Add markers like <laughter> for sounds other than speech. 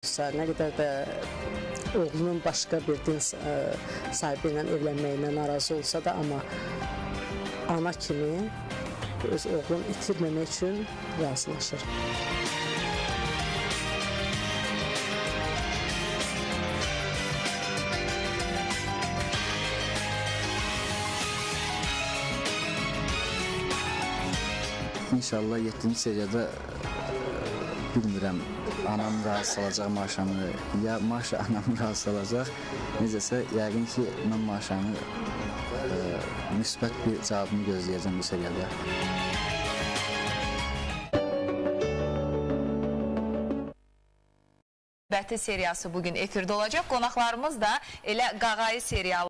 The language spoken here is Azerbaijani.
Nə qədər də oğlunun başqa bir din sahibi ilə evlənməyinə narazı olsa da, amma ana kimi öz oğlunu itirməmək üçün razılaşır. İnşallah 7-ci seriyada bilmirəm anam razı salacaq Maşanı ya Maşa <laughs> anam razı salacaq. Necəsə yəqin ki mən Maşanı e, müsbət bir cavabını gözləyəcəm bu seriyada. Bəti seriyası bugün efirdə olacaq. Qonaqlarımız da elə Qağayı serialı